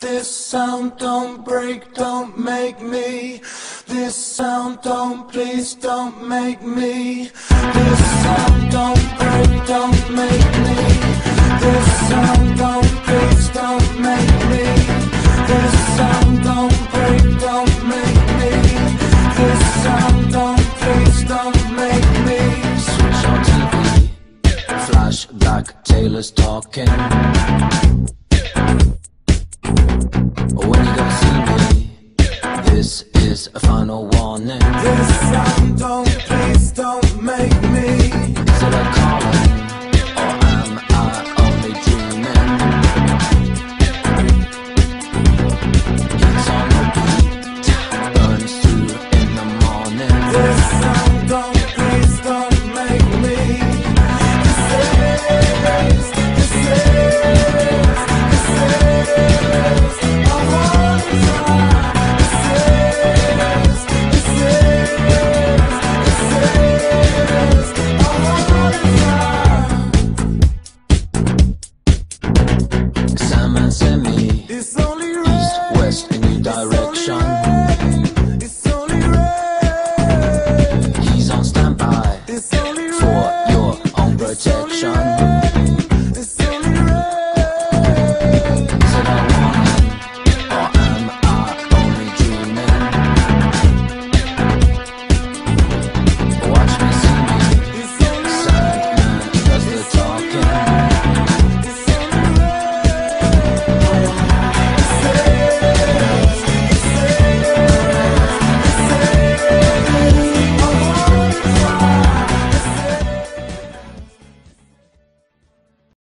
This sound don't break, don't make me. This sound don't, please don't make me. This sound don't break, don't make me. This sound don't, please don't make me. This sound don't break, don't make me. This sound don't, please don't make me. Switch on TV, flashback, Taylor's talking. Is a final warning. This sound don't, please don't make me. Is it a calling, or am I only dreaming? It's on repeat, burns through in the morning. This sound don't, It's only send East West in your direction. He's on standby for your own protection.